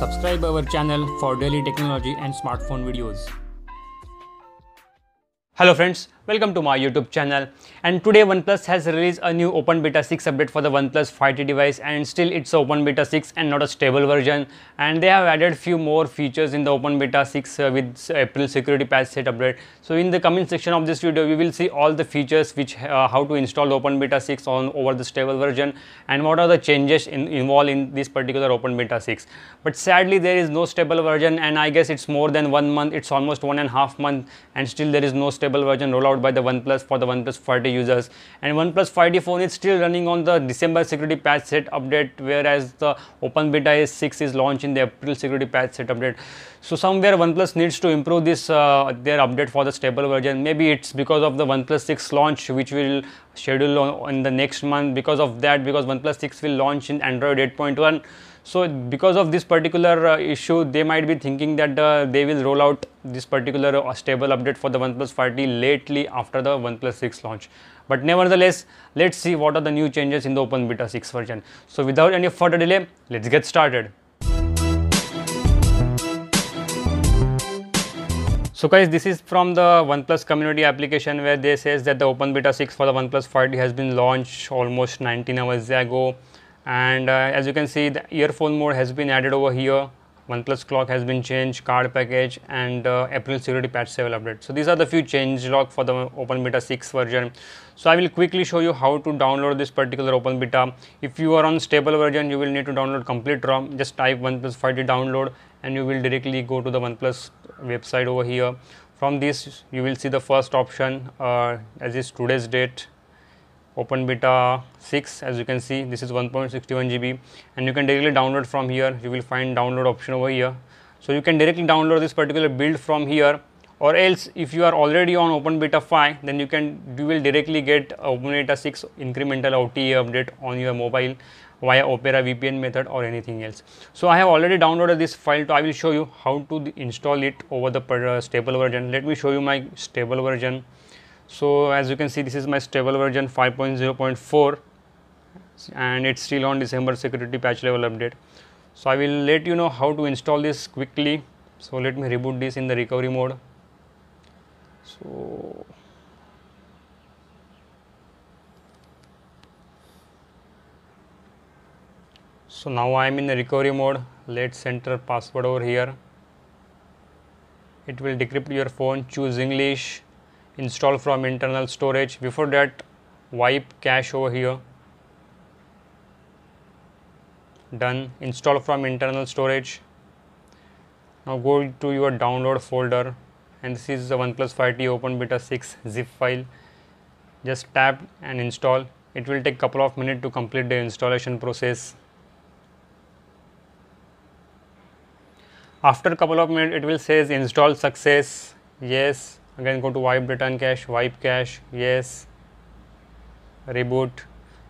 Subscribe our channel for daily technology and smartphone videos. Hello friends, welcome to my YouTube channel and today OnePlus has released a new Open Beta 6 update for the OnePlus 5T device and still it's Open Beta 6 and not a stable version and they have added few more features in the Open Beta 6 uh, with April security patch set update. So in the comment section of this video we will see all the features which uh, how to install Open Beta 6 on over the stable version and what are the changes in, involved in this particular Open Beta 6. But sadly there is no stable version and I guess it's more than one month, it's almost one and a half month and still there is no stable version rolled by the OnePlus for the OnePlus 5T users and OnePlus 5T phone is still running on the December security patch set update whereas the Open Beta 6 is launched in the April security patch set update. So somewhere OnePlus needs to improve this uh, their update for the stable version. Maybe it's because of the OnePlus 6 launch which will schedule on, in the next month because of that because OnePlus 6 will launch in Android 8.1 so because of this particular uh, issue, they might be thinking that uh, they will roll out this particular uh, stable update for the OnePlus 5T lately after the OnePlus 6 launch. But nevertheless, let's see what are the new changes in the Open Beta 6 version. So without any further delay, let's get started. So guys, this is from the OnePlus community application where they says that the Open Beta 6 for the OnePlus 5T has been launched almost 19 hours ago and uh, as you can see the earphone mode has been added over here OnePlus clock has been changed, card package and uh, April security patch 7 update. So these are the few change log for the Open Beta 6 version. So I will quickly show you how to download this particular Open Beta. If you are on stable version, you will need to download complete ROM. Just type OnePlus 5T download and you will directly go to the OnePlus website over here. From this, you will see the first option uh, as is today's date open beta 6 as you can see this is 1.61 GB and you can directly download from here. You will find download option over here. So you can directly download this particular build from here. Or else if you are already on open beta 5 then you can you will directly get open beta 6 incremental OTA update on your mobile via opera vpn method or anything else. So i have already downloaded this file. So i will show you how to install it over the uh, stable version. Let me show you my stable version so as you can see this is my stable version 5.0.4 and it's still on December security patch level update. So I will let you know how to install this quickly. So let me reboot this in the recovery mode. So so now I am in the recovery mode. Let's enter password over here. It will decrypt your phone. Choose English install from internal storage. Before that wipe cache over here. Done. Install from internal storage. Now go to your download folder. And this is the OnePlus 5T Open Beta 6 zip file. Just tap and install. It will take couple of minutes to complete the installation process. After couple of minutes it will says install success. Yes again go to wipe return cache wipe cache yes reboot.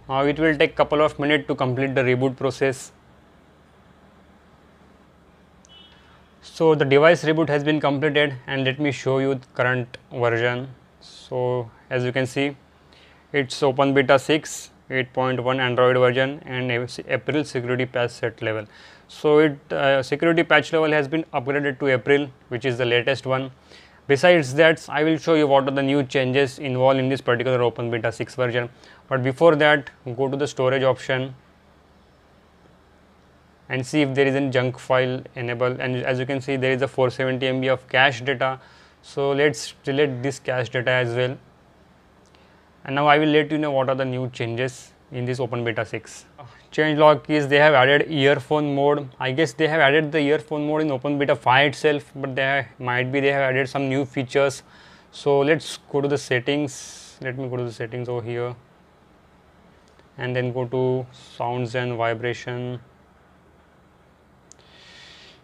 Now it will take couple of minutes to complete the reboot process. So the device reboot has been completed and let me show you the current version. So as you can see it's open beta 6 8.1 android version and april security patch set level. So it uh, security patch level has been upgraded to april which is the latest one Besides that, I will show you what are the new changes involved in this particular Open Beta 6 version. But before that, go to the storage option and see if there is a junk file enabled and as you can see there is a 470 MB of cache data. So let's delete this cache data as well. And now I will let you know what are the new changes in this Open Beta 6 change log is they have added earphone mode. I guess they have added the earphone mode in open beta 5 itself but they might be they have added some new features. So let's go to the settings. Let me go to the settings over here. And then go to sounds and vibration.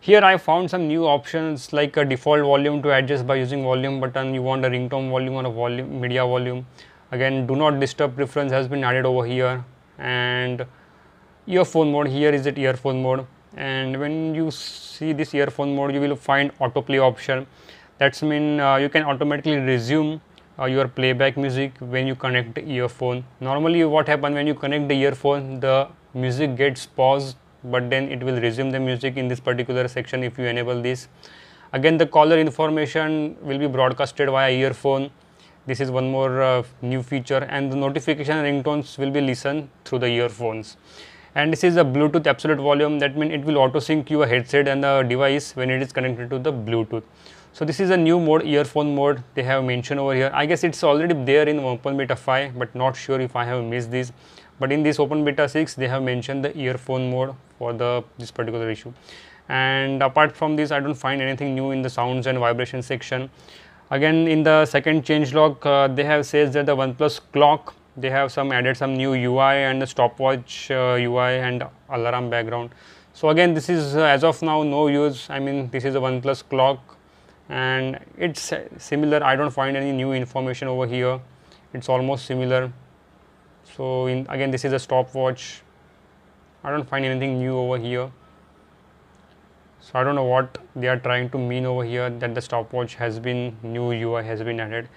Here I found some new options like a default volume to adjust by using volume button. You want a ringtone volume or a volume media volume. Again do not disturb preference has been added over here. And earphone mode here is it earphone mode. And when you see this earphone mode you will find autoplay option. That's mean uh, you can automatically resume uh, your playback music when you connect the earphone. Normally what happen when you connect the earphone the music gets paused but then it will resume the music in this particular section if you enable this. Again the caller information will be broadcasted via earphone. This is one more uh, new feature and the notification ringtones will be listened through the earphones and this is a bluetooth absolute volume. That means it will auto sync your headset and the device when it is connected to the bluetooth. So this is a new mode earphone mode they have mentioned over here. I guess it's already there in open beta 5 but not sure if i have missed this. But in this open beta 6 they have mentioned the earphone mode for the this particular issue. And apart from this i don't find anything new in the sounds and vibration section. Again in the second change log uh, they have says that the oneplus clock they have some added some new ui and the stopwatch uh, ui and alarm background. So again this is uh, as of now no use. I mean this is a oneplus clock and it's similar. I don't find any new information over here. It's almost similar. So in again this is a stopwatch. I don't find anything new over here. So I don't know what they are trying to mean over here that the stopwatch has been new UI has been added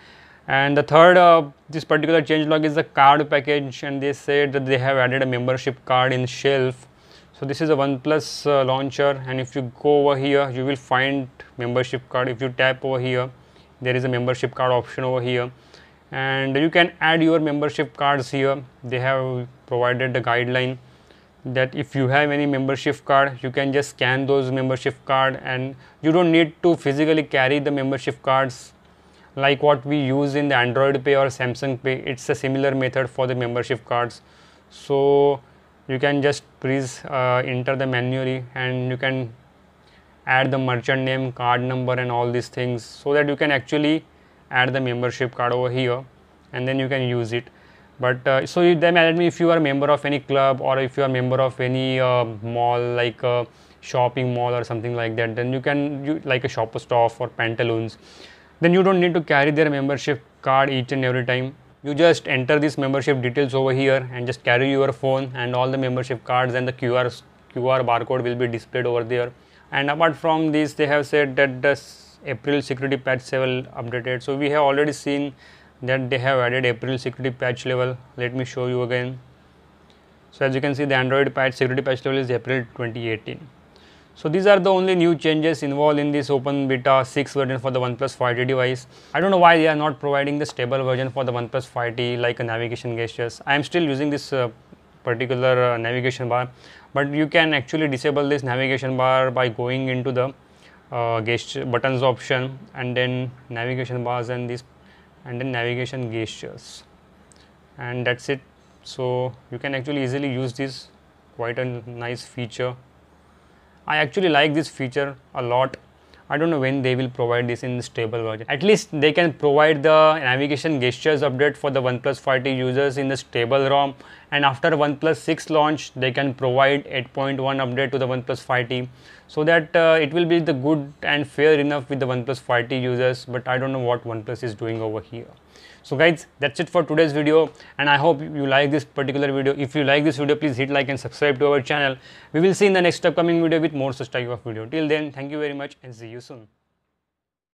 and the third uh, this particular change log is the card package and they said that they have added a membership card in shelf. So this is a OnePlus uh, launcher and if you go over here you will find membership card. If you tap over here there is a membership card option over here. And you can add your membership cards here. They have provided the guideline that if you have any membership card you can just scan those membership card and you don't need to physically carry the membership cards like what we use in the android pay or samsung pay it's a similar method for the membership cards. So you can just please uh, enter the manually and you can add the merchant name card number and all these things so that you can actually add the membership card over here and then you can use it. But uh, so you, they added me if you are a member of any club or if you are a member of any uh, mall like a shopping mall or something like that then you can you, like a shopper stop or pantaloons then you don't need to carry their membership card each and every time you just enter this membership details over here and just carry your phone and all the membership cards and the qr qr barcode will be displayed over there and apart from this they have said that the april security patch 7 updated so we have already seen that they have added April security patch level. Let me show you again. So as you can see the Android patch security patch level is April 2018. So these are the only new changes involved in this open beta 6 version for the OnePlus 5T device. I don't know why they are not providing the stable version for the OnePlus 5T like a navigation gestures. I am still using this uh, particular uh, navigation bar but you can actually disable this navigation bar by going into the uh, gesture buttons option and then navigation bars and this and then navigation gestures and that's it so you can actually easily use this quite a nice feature I actually like this feature a lot I don't know when they will provide this in the stable version. At least they can provide the navigation gestures update for the OnePlus 5T users in the stable ROM and after OnePlus 6 launch they can provide 8.1 update to the OnePlus 5T so that uh, it will be the good and fair enough with the OnePlus 5T users but I don't know what OnePlus is doing over here. So guys that's it for today's video and I hope you like this particular video. If you like this video please hit like and subscribe to our channel. We will see in the next upcoming video with more such type of video. Till then thank you very much and see you soon.